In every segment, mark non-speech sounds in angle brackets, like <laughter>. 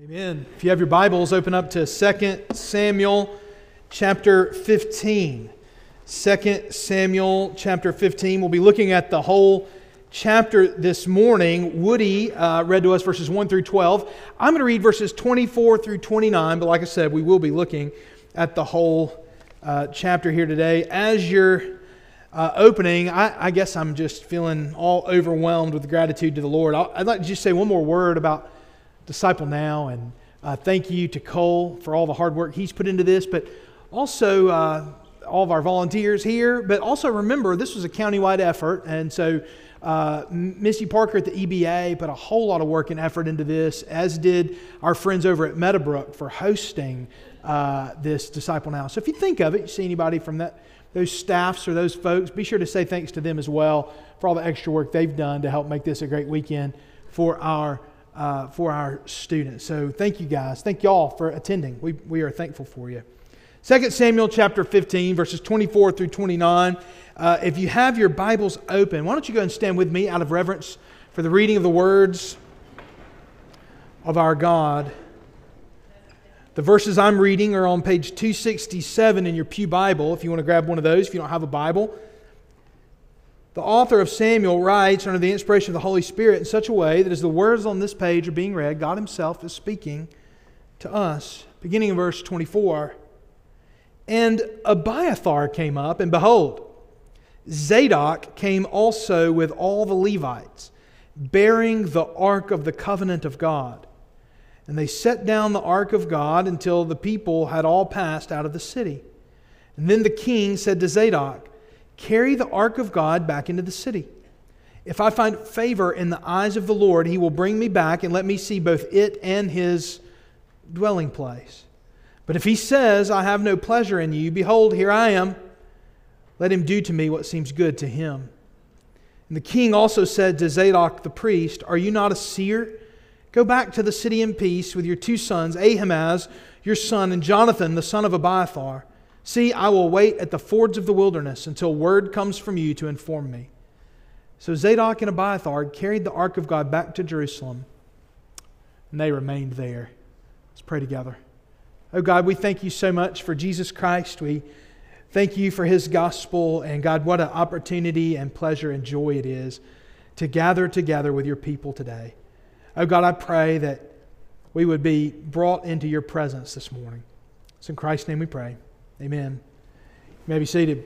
Amen. If you have your Bibles, open up to 2 Samuel chapter 15. 2 Samuel chapter 15. We'll be looking at the whole chapter this morning. Woody uh, read to us verses 1 through 12. I'm going to read verses 24 through 29, but like I said, we will be looking at the whole uh, chapter here today. As you're uh, opening, I, I, guess I'm just feeling all overwhelmed with gratitude to the Lord. i would like to just say one more word about Disciple Now. And uh, thank you to Cole for all the hard work he's put into this, but also uh, all of our volunteers here. But also remember, this was a countywide effort. And so uh, Missy Parker at the EBA put a whole lot of work and effort into this, as did our friends over at Meadowbrook for hosting uh, this Disciple Now. So if you think of it, you see anybody from that, those staffs or those folks, be sure to say thanks to them as well for all the extra work they've done to help make this a great weekend for our uh, for our students. So thank you guys. Thank y'all for attending. We, we are thankful for you. 2 Samuel chapter 15, verses 24 through 29. Uh, if you have your Bibles open, why don't you go and stand with me out of reverence for the reading of the words of our God. The verses I'm reading are on page 267 in your Pew Bible, if you want to grab one of those, if you don't have a Bible. The author of Samuel writes under the inspiration of the Holy Spirit in such a way that as the words on this page are being read, God Himself is speaking to us. Beginning in verse 24. And Abiathar came up, and behold, Zadok came also with all the Levites, bearing the ark of the covenant of God. And they set down the ark of God until the people had all passed out of the city. And then the king said to Zadok, Carry the ark of God back into the city. If I find favor in the eyes of the Lord, he will bring me back and let me see both it and his dwelling place. But if he says, I have no pleasure in you, behold, here I am, let him do to me what seems good to him. And the king also said to Zadok the priest, Are you not a seer? Go back to the city in peace with your two sons, Ahimaaz, your son, and Jonathan, the son of Abiathar. See, I will wait at the fords of the wilderness until word comes from you to inform me. So Zadok and Abiathar carried the ark of God back to Jerusalem, and they remained there. Let's pray together. Oh God, we thank you so much for Jesus Christ. We thank you for his gospel, and God, what an opportunity and pleasure and joy it is to gather together with your people today. Oh God, I pray that we would be brought into your presence this morning. It's in Christ's name we pray. Amen. You may be seated.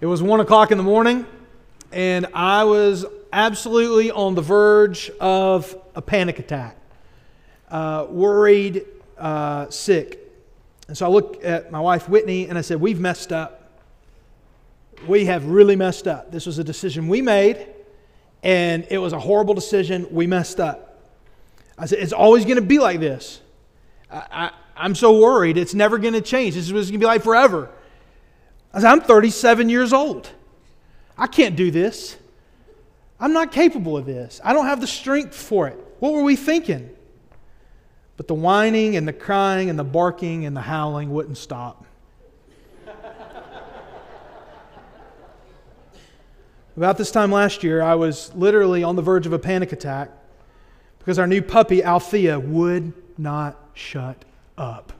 It was one o'clock in the morning, and I was absolutely on the verge of a panic attack, uh, worried, uh, sick. And so I looked at my wife, Whitney, and I said, We've messed up. We have really messed up. This was a decision we made, and it was a horrible decision. We messed up. I said, It's always going to be like this. I, I'm so worried it's never going to change. This is going to be like forever. I said, I'm 37 years old. I can't do this. I'm not capable of this. I don't have the strength for it. What were we thinking? But the whining and the crying and the barking and the howling wouldn't stop. <laughs> About this time last year, I was literally on the verge of a panic attack because our new puppy, Althea, would not shut up.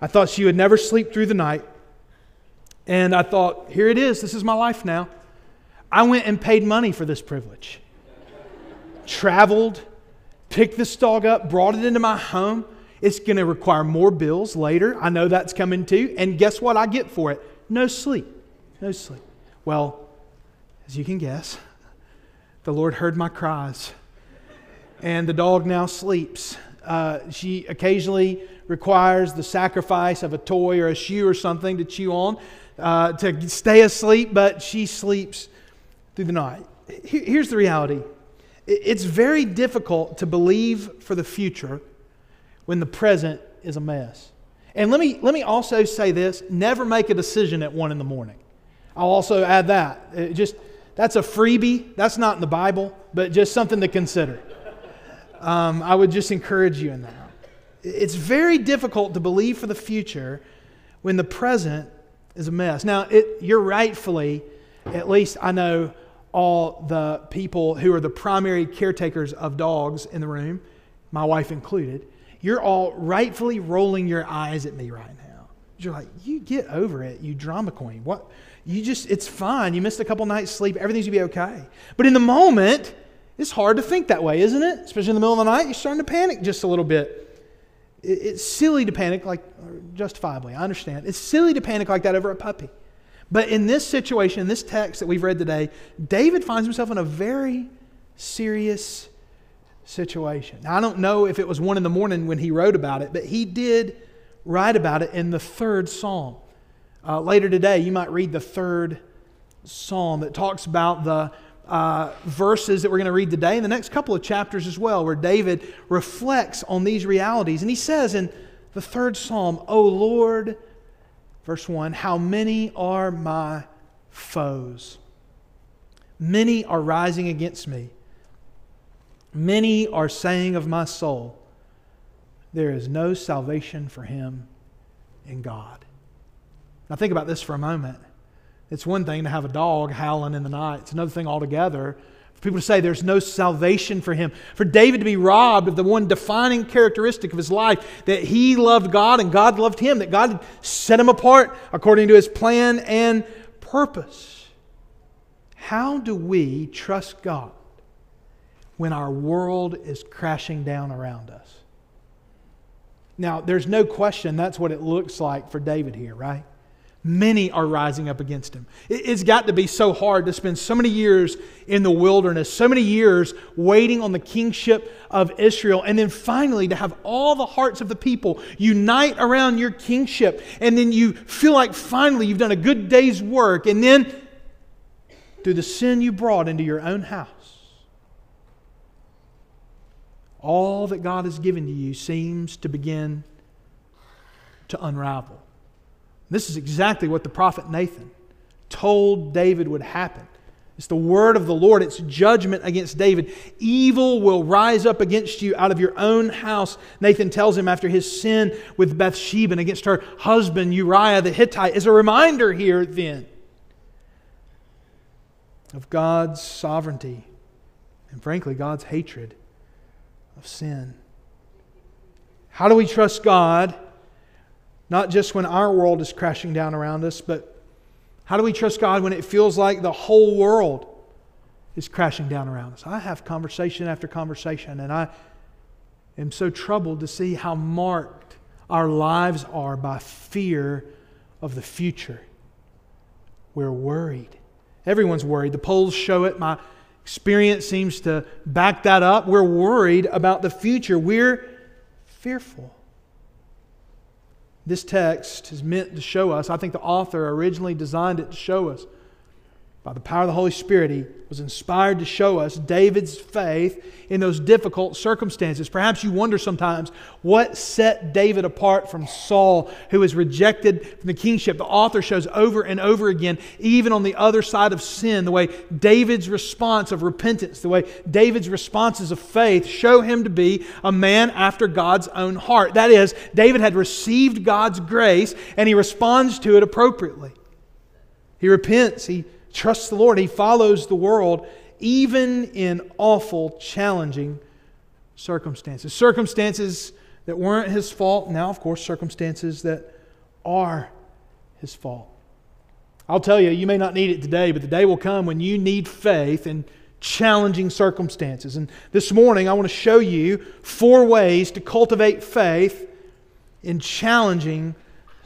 I thought she would never sleep through the night. And I thought, here it is. This is my life now. I went and paid money for this privilege. Traveled, picked this dog up, brought it into my home. It's going to require more bills later. I know that's coming too. And guess what I get for it? No sleep. No sleep. Well, as you can guess, the Lord heard my cries. And the dog now sleeps. Uh, she occasionally requires the sacrifice of a toy or a shoe or something to chew on uh, to stay asleep, but she sleeps through the night. Here's the reality it's very difficult to believe for the future when the present is a mess. And let me, let me also say this never make a decision at one in the morning. I'll also add that. It just that's a freebie. That's not in the Bible, but just something to consider um, I would just encourage you in that. It's very difficult to believe for the future when the present is a mess. Now, it, you're rightfully, at least I know, all the people who are the primary caretakers of dogs in the room, my wife included, you're all rightfully rolling your eyes at me right now. You're like, you get over it, you drama queen. What? You just, it's fine. You missed a couple nights' sleep. Everything's going to be okay. But in the moment, it's hard to think that way, isn't it? Especially in the middle of the night, you're starting to panic just a little bit. It's silly to panic, like, justifiably, I understand. It's silly to panic like that over a puppy. But in this situation, in this text that we've read today, David finds himself in a very serious situation. Now, I don't know if it was one in the morning when he wrote about it, but he did write about it in the third psalm. Uh, later today, you might read the third psalm that talks about the uh, verses that we're going to read today and the next couple of chapters as well, where David reflects on these realities. And he says in the third psalm, O Lord, Verse 1 How many are my foes? Many are rising against me. Many are saying of my soul, There is no salvation for him in God. Now, think about this for a moment. It's one thing to have a dog howling in the night, it's another thing altogether for people to say there's no salvation for him. For David to be robbed of the one defining characteristic of his life that he loved God and God loved him, that God set him apart according to his plan and purpose. How do we trust God when our world is crashing down around us? Now, there's no question that's what it looks like for David here, right? Many are rising up against him. It's got to be so hard to spend so many years in the wilderness, so many years waiting on the kingship of Israel, and then finally to have all the hearts of the people unite around your kingship. And then you feel like finally you've done a good day's work. And then through the sin you brought into your own house, all that God has given to you seems to begin to unravel. This is exactly what the prophet Nathan told David would happen. It's the word of the Lord. It's judgment against David. Evil will rise up against you out of your own house. Nathan tells him after his sin with Bathsheba and against her husband Uriah the Hittite is a reminder here then of God's sovereignty and frankly God's hatred of sin. How do we trust God not just when our world is crashing down around us, but how do we trust God when it feels like the whole world is crashing down around us? I have conversation after conversation, and I am so troubled to see how marked our lives are by fear of the future. We're worried. Everyone's worried. The polls show it. My experience seems to back that up. We're worried about the future. We're fearful this text is meant to show us. I think the author originally designed it to show us by the power of the Holy Spirit, he was inspired to show us David's faith in those difficult circumstances. Perhaps you wonder sometimes what set David apart from Saul, who was rejected from the kingship. The author shows over and over again, even on the other side of sin, the way David's response of repentance, the way David's responses of faith show him to be a man after God's own heart. That is, David had received God's grace and he responds to it appropriately. He repents, he trusts the Lord. He follows the world even in awful, challenging circumstances. Circumstances that weren't his fault, now, of course, circumstances that are his fault. I'll tell you, you may not need it today, but the day will come when you need faith in challenging circumstances. And this morning, I want to show you four ways to cultivate faith in challenging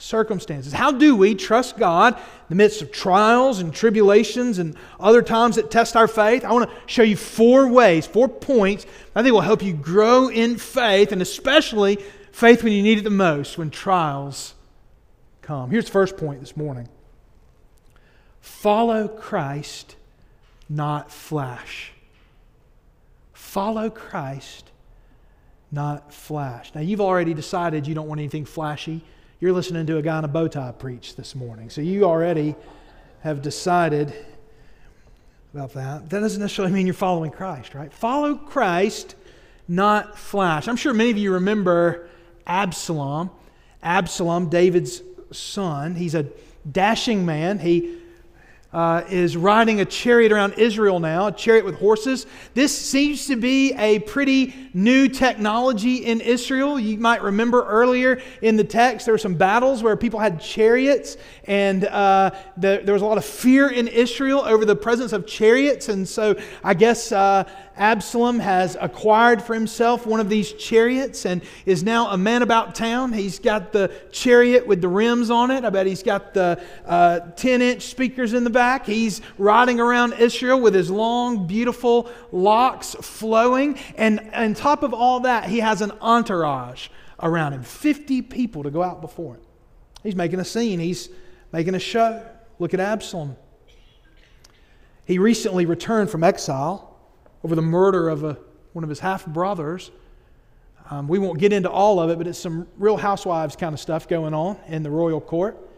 circumstances. How do we trust God in the midst of trials and tribulations and other times that test our faith? I want to show you four ways, four points I think will help you grow in faith and especially faith when you need it the most, when trials come. Here's the first point this morning follow Christ, not flash. Follow Christ, not flash. Now, you've already decided you don't want anything flashy. You're listening to a guy in a bow tie preach this morning. So you already have decided about that. That doesn't necessarily mean you're following Christ, right? Follow Christ, not flash. I'm sure many of you remember Absalom. Absalom, David's son. He's a dashing man. He uh, is riding a chariot around Israel now, a chariot with horses. This seems to be a pretty new technology in Israel. You might remember earlier in the text, there were some battles where people had chariots, and uh, the, there was a lot of fear in Israel over the presence of chariots. And so I guess uh, Absalom has acquired for himself one of these chariots and is now a man about town. He's got the chariot with the rims on it. I bet he's got the 10 uh, inch speakers in the back. He's riding around Israel with his long, beautiful locks flowing. And on top of all that, he has an entourage around him 50 people to go out before him. He's making a scene, he's making a show. Look at Absalom. He recently returned from exile over the murder of a, one of his half brothers. Um, we won't get into all of it, but it's some real housewives kind of stuff going on in the royal court.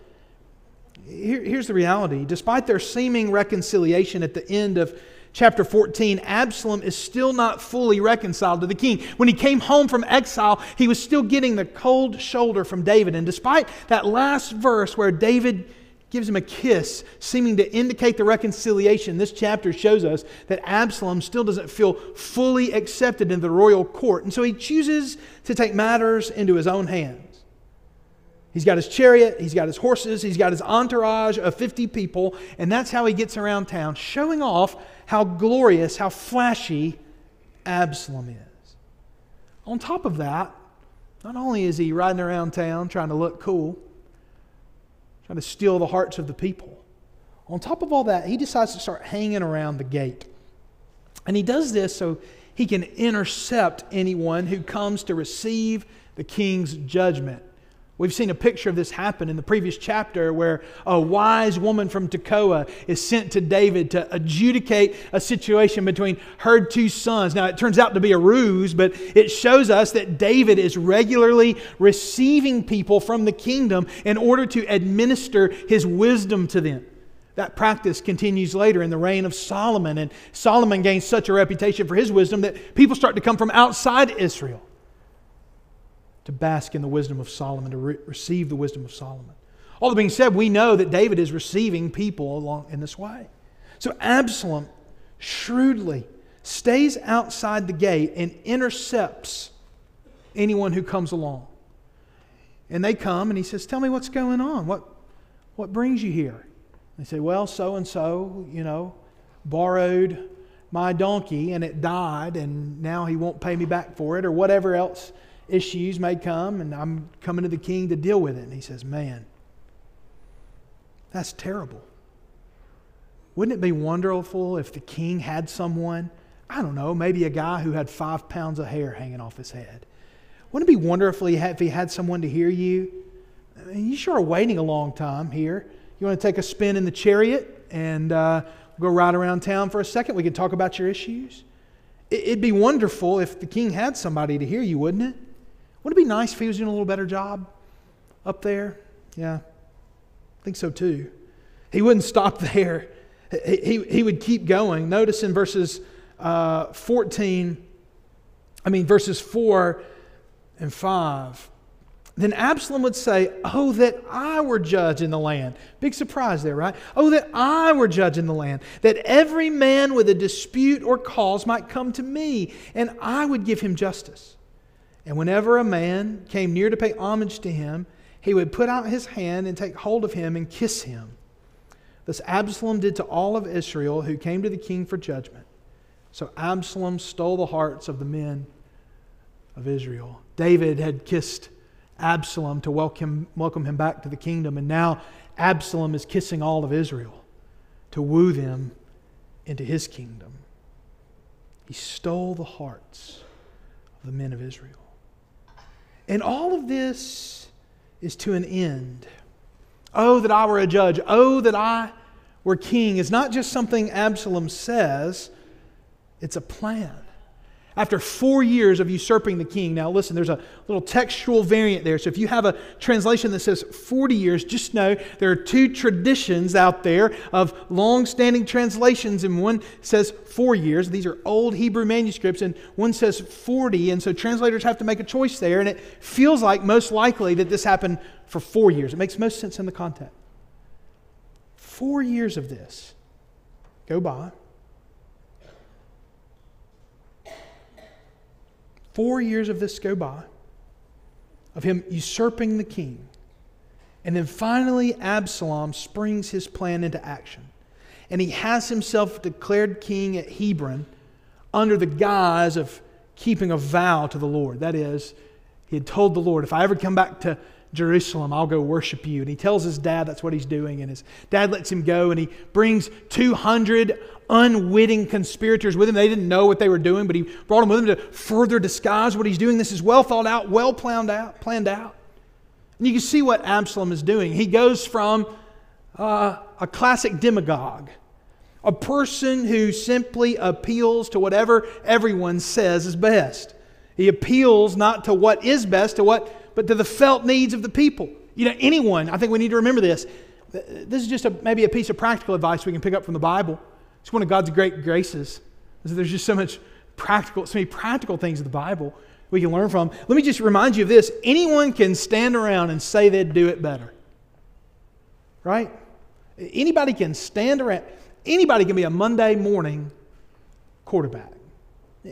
Here, here's the reality despite their seeming reconciliation at the end of chapter 14, Absalom is still not fully reconciled to the king. When he came home from exile, he was still getting the cold shoulder from David. And despite that last verse where David gives him a kiss, seeming to indicate the reconciliation. This chapter shows us that Absalom still doesn't feel fully accepted in the royal court, and so he chooses to take matters into his own hands. He's got his chariot, he's got his horses, he's got his entourage of 50 people, and that's how he gets around town, showing off how glorious, how flashy Absalom is. On top of that, not only is he riding around town trying to look cool, trying to steal the hearts of the people. On top of all that, he decides to start hanging around the gate. And he does this so he can intercept anyone who comes to receive the king's judgment. We've seen a picture of this happen in the previous chapter where a wise woman from Tekoa is sent to David to adjudicate a situation between her two sons. Now, it turns out to be a ruse, but it shows us that David is regularly receiving people from the kingdom in order to administer his wisdom to them. That practice continues later in the reign of Solomon, and Solomon gains such a reputation for his wisdom that people start to come from outside Israel to bask in the wisdom of Solomon, to re- receive the wisdom of Solomon. All that being said, we know that David is receiving people along in this way. So Absalom shrewdly stays outside the gate and intercepts anyone who comes along. And they come and he says, Tell me what's going on. What, what brings you here? They say, Well, so and so, you know, borrowed my donkey and it died, and now he won't pay me back for it, or whatever else issues may come, and I'm coming to the king to deal with it. And he says, Man, that's terrible. Wouldn't it be wonderful if the king had someone, I don't know, maybe a guy who had five pounds of hair hanging off his head? Wouldn't it be wonderful if he had someone to hear you? I mean, you sure are waiting a long time here. You want to take a spin in the chariot and uh, go ride around town for a second? We could talk about your issues. It'd be wonderful if the king had somebody to hear you, wouldn't it? Wouldn't it be nice if he was doing a little better job up there? Yeah, I think so too. He wouldn't stop <laughs> there, he, he, he would keep going. Notice in verses uh, 14, I mean, verses 4 and 5. Then Absalom would say, Oh, that I were judge in the land. Big surprise there, right? Oh, that I were judge in the land, that every man with a dispute or cause might come to me, and I would give him justice. And whenever a man came near to pay homage to him, he would put out his hand and take hold of him and kiss him. Thus Absalom did to all of Israel who came to the king for judgment. So Absalom stole the hearts of the men of Israel. David had kissed Absalom to welcome, welcome him back to the kingdom, and now Absalom is kissing all of Israel to woo them into his kingdom. He stole the hearts of the men of Israel. And all of this is to an end. Oh, that I were a judge. Oh, that I were king It's not just something Absalom says, it's a plan after four years of usurping the king. Now, listen, there's a little textual variant there. So, if you have a translation that says 40 years, just know there are two traditions out there of long standing translations, and one says four years. These are old Hebrew manuscripts, and one says 40. And so, translators have to make a choice there, and it feels like most likely that this happened for four years. It makes most sense in the context. Four years of this go by. Four years of this go by, of him usurping the king. And then finally, Absalom springs his plan into action. And he has himself declared king at Hebron under the guise of keeping a vow to the Lord. That is, he had told the Lord, if I ever come back to Jerusalem, I'll go worship you. And he tells his dad that's what he's doing. And his dad lets him go and he brings 200 unwitting conspirators with him. They didn't know what they were doing, but he brought them with him to further disguise what he's doing. This is well thought out, well planned out. Planned out. And you can see what Absalom is doing. He goes from uh, a classic demagogue, a person who simply appeals to whatever everyone says is best. He appeals not to what is best, to what but to the felt needs of the people. You know, anyone, I think we need to remember this. This is just a, maybe a piece of practical advice we can pick up from the Bible. It's one of God's great graces. There's just so much practical, so many practical things in the Bible we can learn from. Let me just remind you of this. Anyone can stand around and say they'd do it better. Right? Anybody can stand around. Anybody can be a Monday morning quarterback.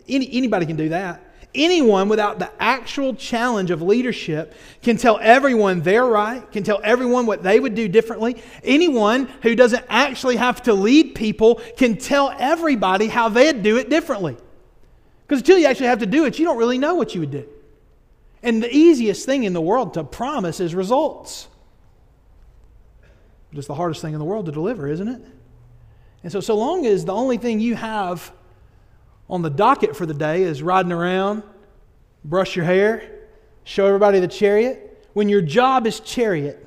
Any, anybody can do that. Anyone without the actual challenge of leadership can tell everyone they're right, can tell everyone what they would do differently. Anyone who doesn't actually have to lead people can tell everybody how they'd do it differently. Because until you actually have to do it, you don't really know what you would do. And the easiest thing in the world to promise is results. But it's the hardest thing in the world to deliver, isn't it? And so, so long as the only thing you have on the docket for the day is riding around, brush your hair, show everybody the chariot. When your job is chariot,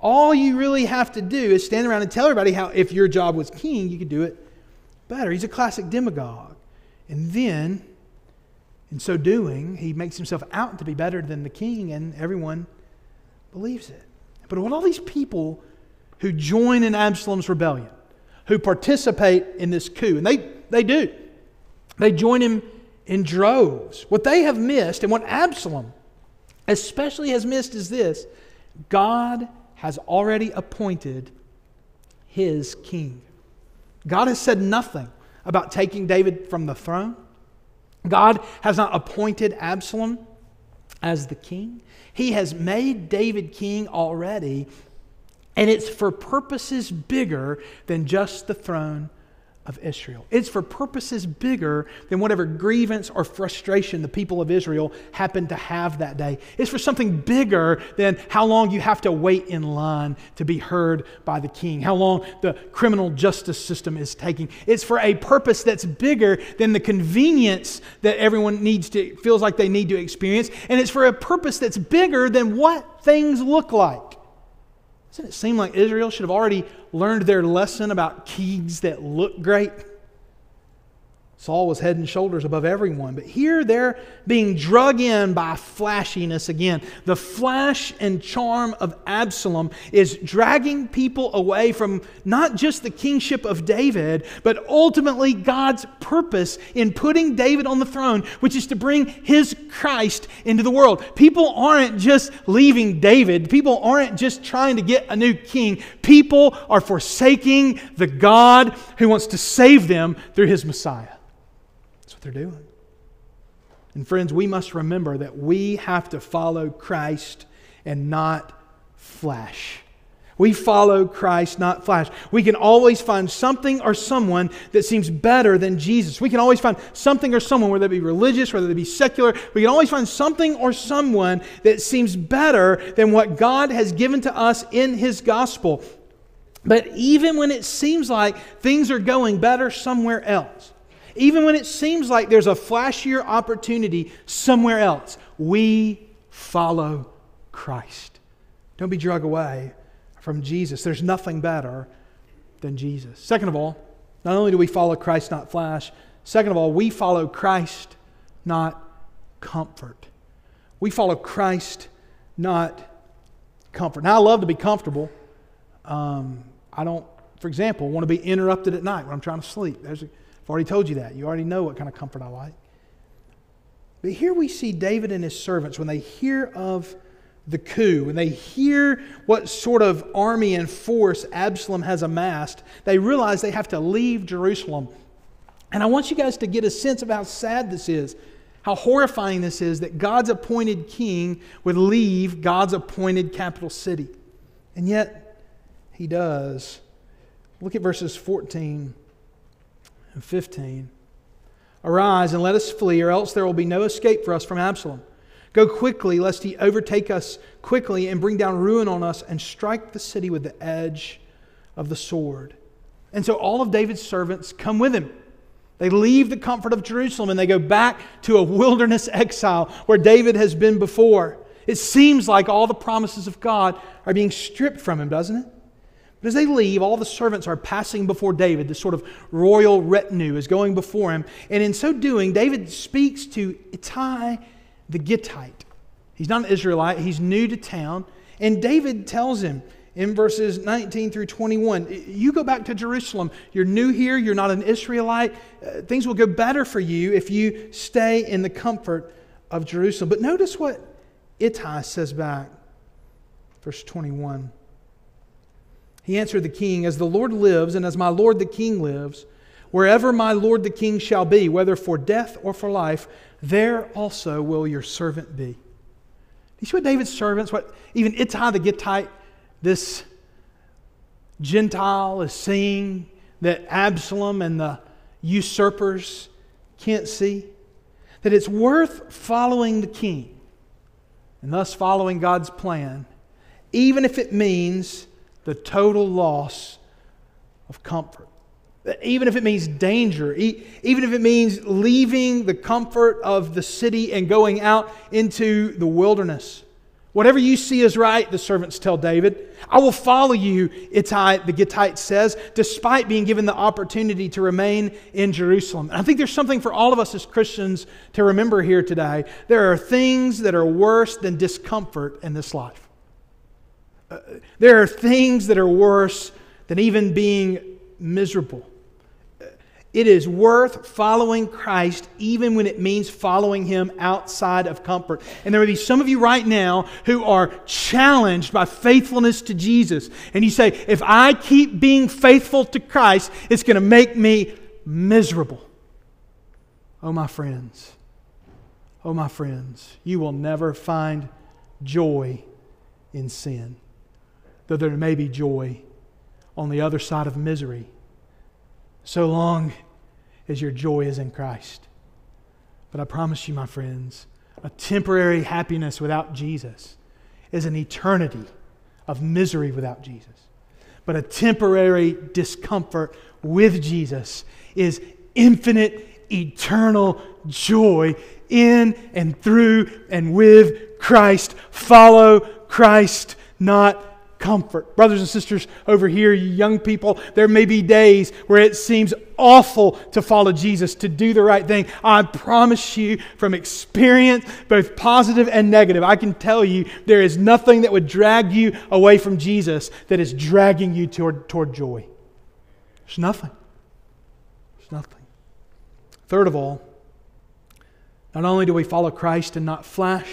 all you really have to do is stand around and tell everybody how, if your job was king, you could do it better. He's a classic demagogue. And then, in so doing, he makes himself out to be better than the king, and everyone believes it. But what all these people who join in Absalom's rebellion, who participate in this coup, and they, they do, they join him in droves. What they have missed, and what Absalom especially has missed, is this God has already appointed his king. God has said nothing about taking David from the throne. God has not appointed Absalom as the king. He has made David king already, and it's for purposes bigger than just the throne of Israel. It's for purposes bigger than whatever grievance or frustration the people of Israel happened to have that day. It's for something bigger than how long you have to wait in line to be heard by the king, how long the criminal justice system is taking. It's for a purpose that's bigger than the convenience that everyone needs to feels like they need to experience, and it's for a purpose that's bigger than what things look like. Doesn't it seem like Israel should have already learned their lesson about keys that look great? Saul was head and shoulders above everyone, but here they're being drug in by flashiness again. The flash and charm of Absalom is dragging people away from not just the kingship of David, but ultimately God's purpose in putting David on the throne, which is to bring his Christ into the world. People aren't just leaving David, people aren't just trying to get a new king. People are forsaking the God who wants to save them through his Messiah they're doing. And friends, we must remember that we have to follow Christ and not flesh. We follow Christ, not flesh. We can always find something or someone that seems better than Jesus. We can always find something or someone, whether they be religious, whether they be secular, we can always find something or someone that seems better than what God has given to us in His gospel. But even when it seems like things are going better somewhere else, even when it seems like there's a flashier opportunity somewhere else, we follow Christ. Don't be drug away from Jesus. There's nothing better than Jesus. Second of all, not only do we follow Christ, not flash, second of all, we follow Christ, not comfort. We follow Christ, not comfort. Now, I love to be comfortable. Um, I don't, for example, want to be interrupted at night when I'm trying to sleep. There's a, I've already told you that. You already know what kind of comfort I like. But here we see David and his servants, when they hear of the coup, when they hear what sort of army and force Absalom has amassed, they realize they have to leave Jerusalem. And I want you guys to get a sense of how sad this is, how horrifying this is that God's appointed king would leave God's appointed capital city. And yet, he does. Look at verses 14 and 15. Arise and let us flee, or else there will be no escape for us from Absalom. Go quickly, lest he overtake us quickly and bring down ruin on us and strike the city with the edge of the sword. And so all of David's servants come with him. They leave the comfort of Jerusalem and they go back to a wilderness exile where David has been before. It seems like all the promises of God are being stripped from him, doesn't it? But as they leave, all the servants are passing before David. This sort of royal retinue is going before him. And in so doing, David speaks to Ittai the Gittite. He's not an Israelite, he's new to town. And David tells him in verses 19 through 21 You go back to Jerusalem. You're new here, you're not an Israelite. Uh, things will go better for you if you stay in the comfort of Jerusalem. But notice what Ittai says back. Verse 21. He answered the king, As the Lord lives, and as my Lord the king lives, wherever my Lord the king shall be, whether for death or for life, there also will your servant be. You see what David's servants, what even Ittai the Gittite, this Gentile is seeing that Absalom and the usurpers can't see? That it's worth following the king and thus following God's plan, even if it means the total loss of comfort even if it means danger, even if it means leaving the comfort of the city and going out into the wilderness. Whatever you see is right, the servants tell David. I will follow you, Ittai, the Gittite says, despite being given the opportunity to remain in Jerusalem. And I think there's something for all of us as Christians to remember here today. There are things that are worse than discomfort in this life. There are things that are worse than even being miserable. It is worth following Christ even when it means following Him outside of comfort. And there may be some of you right now who are challenged by faithfulness to Jesus. And you say, if I keep being faithful to Christ, it's going to make me miserable. Oh, my friends. Oh, my friends. You will never find joy in sin, though there may be joy on the other side of misery so long as your joy is in Christ. But I promise you, my friends, a temporary happiness without Jesus is an eternity of misery without Jesus. But a temporary discomfort with Jesus is infinite, eternal joy in and through and with Christ. Follow Christ, not comfort. Brothers and sisters over here, you young people, there may be days where it seems awful to follow Jesus, to do the right thing. I promise you from experience, both positive and negative, I can tell you there is nothing that would drag you away from Jesus that is dragging you toward, toward joy. There's nothing. There's nothing. Third of all, not only do we follow Christ and not flesh,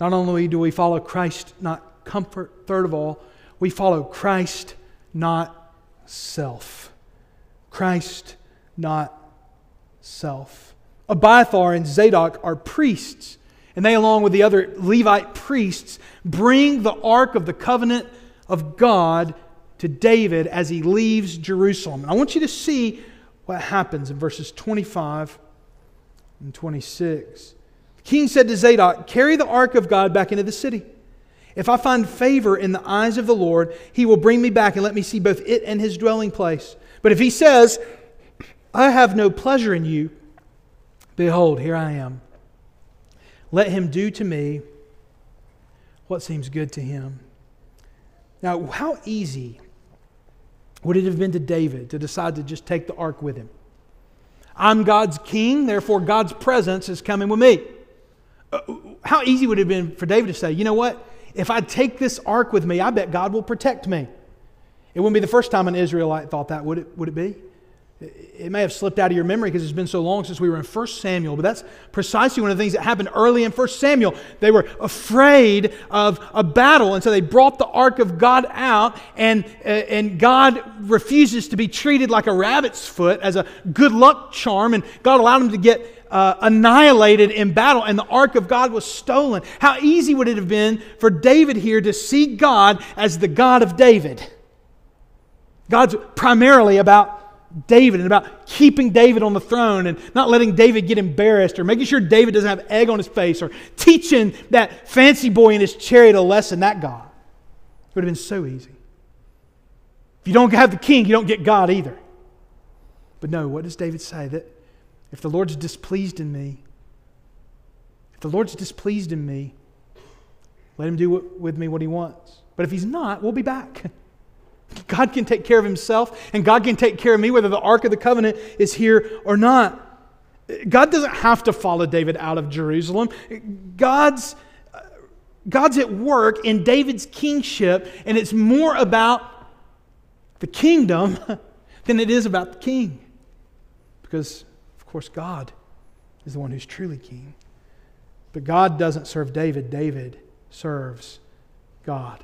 not only do we follow Christ, not comfort. Third of all, we follow Christ, not self. Christ, not self. Abiathar and Zadok are priests, and they, along with the other Levite priests, bring the ark of the covenant of God to David as he leaves Jerusalem. And I want you to see what happens in verses 25 and 26. The king said to Zadok, Carry the ark of God back into the city. If I find favor in the eyes of the Lord, he will bring me back and let me see both it and his dwelling place. But if he says, I have no pleasure in you, behold, here I am. Let him do to me what seems good to him. Now, how easy would it have been to David to decide to just take the ark with him? I'm God's king, therefore God's presence is coming with me. Uh, how easy would it have been for David to say, you know what? If I take this ark with me, I bet God will protect me. It wouldn't be the first time an Israelite thought that, would it, would it be? It may have slipped out of your memory because it's been so long since we were in 1 Samuel, but that's precisely one of the things that happened early in 1 Samuel. They were afraid of a battle, and so they brought the ark of God out, and, uh, and God refuses to be treated like a rabbit's foot as a good luck charm, and God allowed them to get uh, annihilated in battle, and the ark of God was stolen. How easy would it have been for David here to see God as the God of David? God's primarily about David and about keeping David on the throne and not letting David get embarrassed or making sure David doesn't have egg on his face or teaching that fancy boy in his chariot a lesson, that God. It would have been so easy. If you don't have the king, you don't get God either. But no, what does David say? That if the Lord's displeased in me, if the Lord's displeased in me, let him do with me what he wants. But if he's not, we'll be back. <laughs> God can take care of himself, and God can take care of me, whether the Ark of the Covenant is here or not. God doesn't have to follow David out of Jerusalem. God's, God's at work in David's kingship, and it's more about the kingdom <laughs> than it is about the king. Because, course, God is the one who's truly king. But God doesn't serve David, David serves God.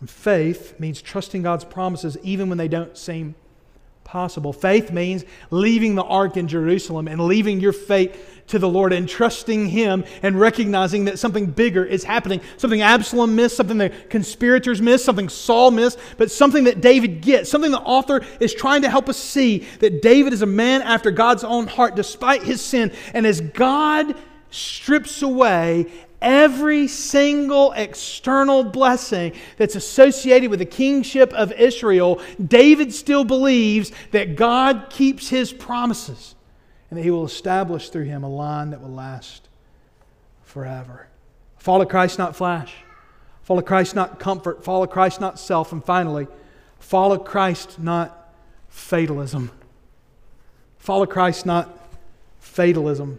And faith means trusting God's promises even when they don't seem possible. Faith means leaving the ark in Jerusalem and leaving your fate to the Lord and trusting Him and recognizing that something bigger is happening. Something Absalom missed, something the conspirators missed, something Saul missed, but something that David gets. Something the author is trying to help us see that David is a man after God's own heart despite his sin. And as God strips away every single external blessing that's associated with the kingship of Israel, David still believes that God keeps his promises and that he will establish through him a line that will last forever. Follow Christ, not flash. Follow Christ, not comfort. Follow Christ, not self. And finally, follow Christ, not fatalism. Follow Christ, not fatalism.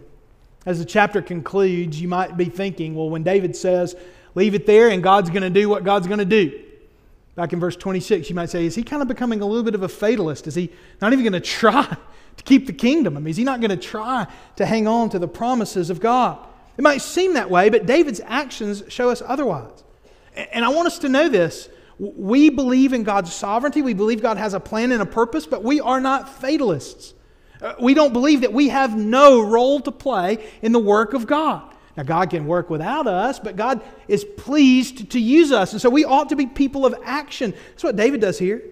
As the chapter concludes, you might be thinking, well, when David says, leave it there and God's going to do what God's going to do. Back in verse 26, you might say, is he kind of becoming a little bit of a fatalist? Is he not even going <laughs> to try to keep the kingdom? I mean, is he not going to try to hang on to the promises of God? It might seem that way, but David's actions show us otherwise. And I want us to know this. We believe in God's sovereignty. We believe God has a plan and a purpose, but we are not fatalists. Uh, we don't believe that we have no role to play in the work of God. Now, God can work without us, but God is pleased to use us. And so we ought to be people of action. That's what David does here.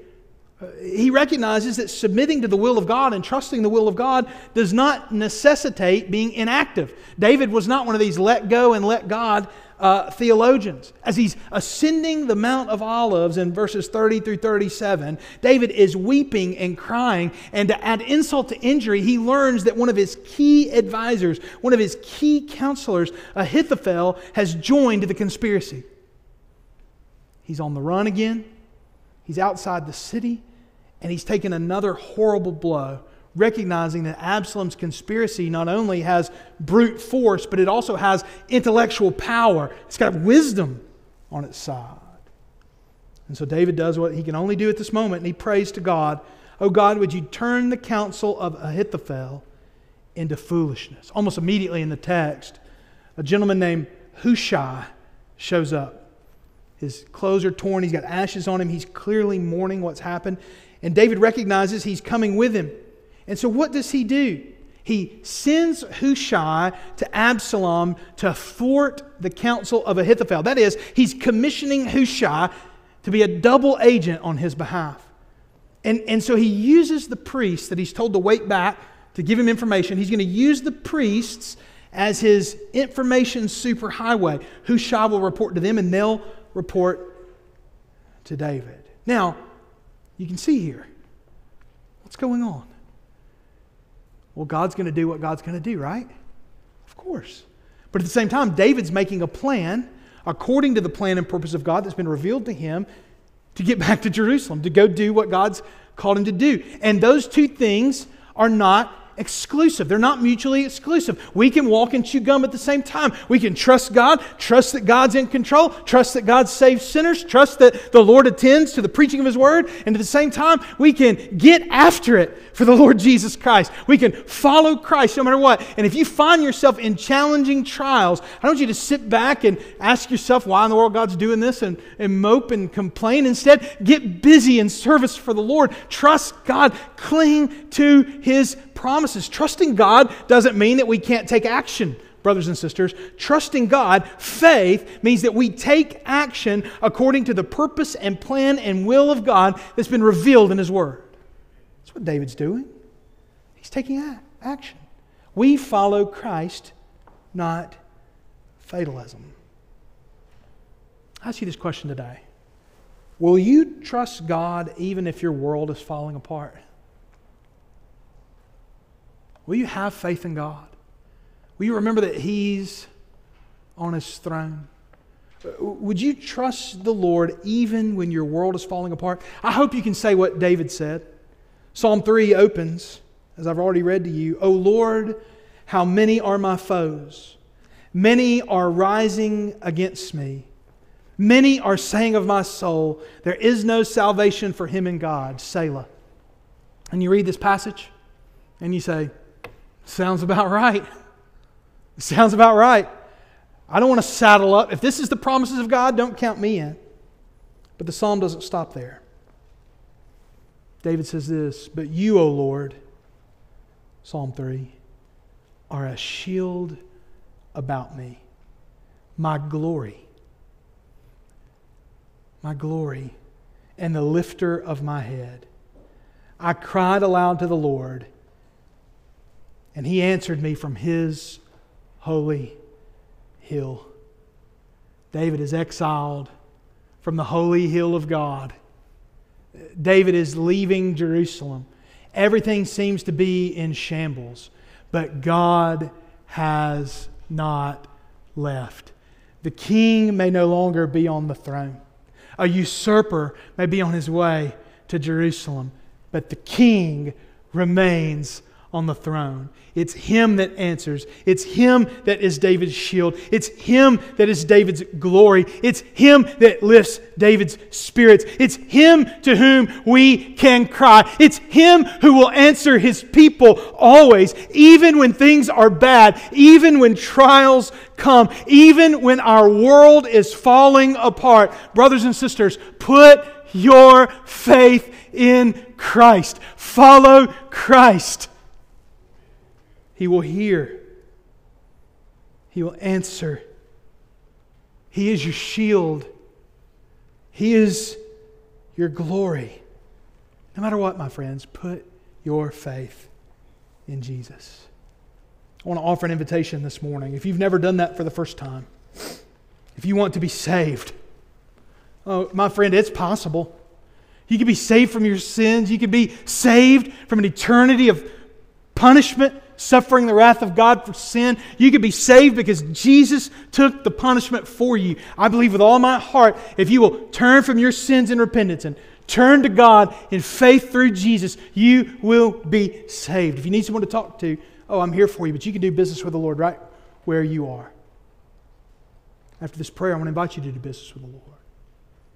Uh, he recognizes that submitting to the will of God and trusting the will of God does not necessitate being inactive. David was not one of these let go and let God uh, theologians. As he's ascending the Mount of Olives in verses 30 through 37, David is weeping and crying. And to add insult to injury, he learns that one of his key advisors, one of his key counselors, Ahithophel, has joined the conspiracy. He's on the run again, he's outside the city, and he's taken another horrible blow recognizing that Absalom's conspiracy not only has brute force, but it also has intellectual power. It's got wisdom on its side. And so David does what he can only do at this moment, and he prays to God, Oh God, would you turn the counsel of Ahithophel into foolishness? Almost immediately in the text, a gentleman named Hushai shows up. His clothes are torn, he's got ashes on him, he's clearly mourning what's happened. And David recognizes he's coming with him. And so, what does he do? He sends Hushai to Absalom to thwart the counsel of Ahithophel. That is, he's commissioning Hushai to be a double agent on his behalf. And, and so he uses the priests that he's told to wait back to give him information. He's going to use the priests as his information superhighway. Hushai will report to them and they'll report to David. Now, you can see here what's going on. Well, God's going to do what God's going to do, right? Of course. But at the same time, David's making a plan according to the plan and purpose of God that's been revealed to him to get <laughs> back to Jerusalem, to go do what God's called him to do. And those two things are not exclusive. They're not mutually exclusive. We can walk and chew gum at the same time. We can trust God, trust that God's in control, trust that God saves sinners, trust that the Lord attends to the preaching of His word, and at the same time, we can get after it for the Lord Jesus Christ. We can follow Christ no matter what. And if you find yourself in challenging trials, I don't want you to sit back and ask yourself why in the world God's doing this and, and mope and complain. Instead, get busy in service for the Lord. Trust God. Cling to His promises. Trusting God doesn't mean that we can't take action, brothers and sisters. Trusting God, faith, means that we take action according to the purpose and plan and will of God that's been revealed in His Word. That's what David's doing. He's taking action. We follow Christ, not fatalism. I you this question today Will you trust God even if your world is falling apart? Will you have faith in God? Will you remember that He's on His throne? Would you trust the Lord even when your world is falling apart? I hope you can say what David said. Psalm 3 opens, as I've already read to you O Lord, how many are my foes? Many are rising against me. Many are saying of my soul, There is no salvation for him in God. Selah. And you read this passage and you say, Sounds about right. Sounds about right. I don't want to saddle up. If this is the promises of God, don't count me in. But the psalm doesn't stop there. David says this But you, O Lord, Psalm 3, are a shield about me, my glory, my glory, and the lifter of my head. I cried aloud to the Lord and he answered me from his holy hill. David is exiled from the holy hill of God. David is leaving Jerusalem. Everything seems to be in shambles, but God has not left. The king may no longer be on the throne. A usurper may be on his way to Jerusalem, but the king remains on the throne. It's Him that answers. It's Him that is David's shield. It's Him that is David's glory. It's Him that lifts David's spirits. It's Him to whom we can cry. It's Him who will answer His people always, even when things are bad, even when trials come, even when our world is falling apart. Brothers and sisters, put your faith in Christ. Follow Christ. He will hear. He will answer. He is your shield. He is your glory. No matter what, my friends, put your faith in Jesus. I want to offer an invitation this morning. If you've never done that for the first time, if you want to be saved, oh, my friend, it's possible. You could be saved from your sins. You could be saved from an eternity of punishment suffering the wrath of God for sin. You could be saved because Jesus took the punishment for you. I believe with all my heart, if you will turn from your sins in repentance and turn to God in faith through Jesus, you will be saved. If you need someone to talk to, oh, I'm here for you, but you can do business with the Lord right where you are. After this prayer, I want to invite you to do business with the Lord.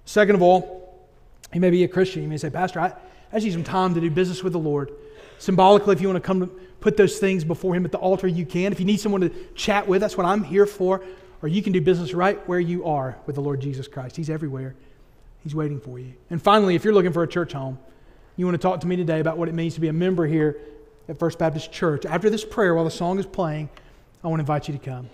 Second of all, you may be a Christian. You may say, Pastor, I, I just need some time to do business with the Lord. Symbolically, if you want to come to put those things before Him at the altar, you can. If you need someone to chat with, that's what I'm here for. Or you can do business right where you are with the Lord Jesus Christ. He's everywhere, He's waiting for you. And finally, if you're looking for a church home, you want to talk to me today about what it means to be a member here at First Baptist Church. After this prayer, while the song is playing, I want to invite you to come.